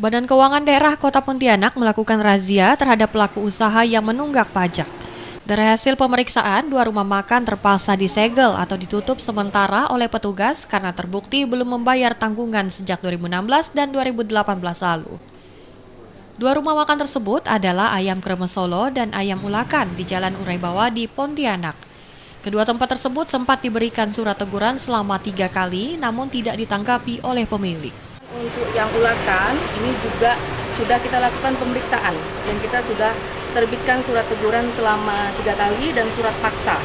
Badan Keuangan Daerah Kota Pontianak melakukan razia terhadap pelaku usaha yang menunggak pajak. Dari hasil pemeriksaan, dua rumah makan terpaksa disegel atau ditutup sementara oleh petugas karena terbukti belum membayar tanggungan sejak 2016 dan 2018 lalu. Dua rumah makan tersebut adalah Ayam Kremes Solo dan Ayam Ulakan di Jalan Urai Bawah di Pontianak. Kedua tempat tersebut sempat diberikan surat teguran selama tiga kali, namun tidak ditanggapi oleh pemilik. Untuk yang ulakan, ini juga sudah kita lakukan pemeriksaan dan kita sudah terbitkan surat teguran selama tiga kali dan surat paksa.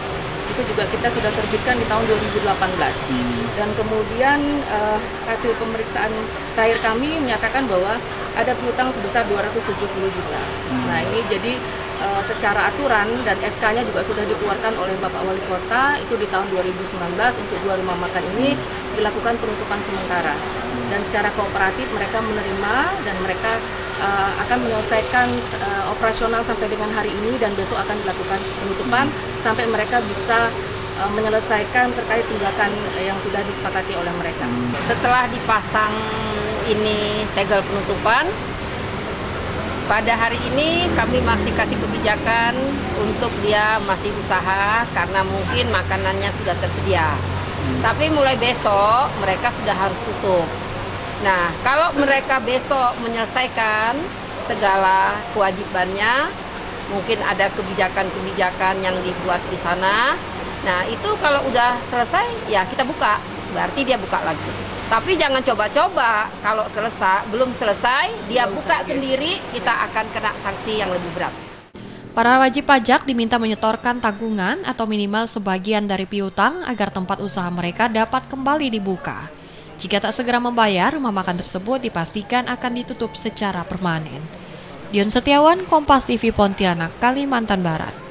Itu juga kita sudah terbitkan di tahun 2018. Hmm. Dan kemudian uh, hasil pemeriksaan terakhir kami menyatakan bahwa ada piutang sebesar 270 juta. Hmm. Nah ini jadi uh, secara aturan dan SK-nya juga sudah dikeluarkan oleh Bapak Wali Kota itu di tahun 2019 untuk dua rumah makan ini dilakukan penutupan sementara dan secara kooperatif mereka menerima dan mereka uh, akan menyelesaikan uh, operasional sampai dengan hari ini dan besok akan dilakukan penutupan hmm. sampai mereka bisa uh, menyelesaikan terkait tunggakan yang sudah disepakati oleh mereka. Setelah dipasang ini segel penutupan, pada hari ini kami masih kasih kebijakan untuk dia masih usaha karena mungkin makanannya sudah tersedia. Hmm. Tapi mulai besok mereka sudah harus tutup. Nah, kalau mereka besok menyelesaikan segala kewajibannya, mungkin ada kebijakan-kebijakan yang dibuat di sana. Nah, itu kalau udah selesai ya kita buka. Berarti dia buka lagi. Tapi jangan coba-coba kalau selesai belum selesai dia buka sendiri kita akan kena sanksi yang lebih berat. Para wajib pajak diminta menyetorkan tanggungan atau minimal sebagian dari piutang agar tempat usaha mereka dapat kembali dibuka. Jika tak segera membayar, rumah makan tersebut dipastikan akan ditutup secara permanen. Dion Setiawan, Kompas TV Pontianak, Kalimantan Barat.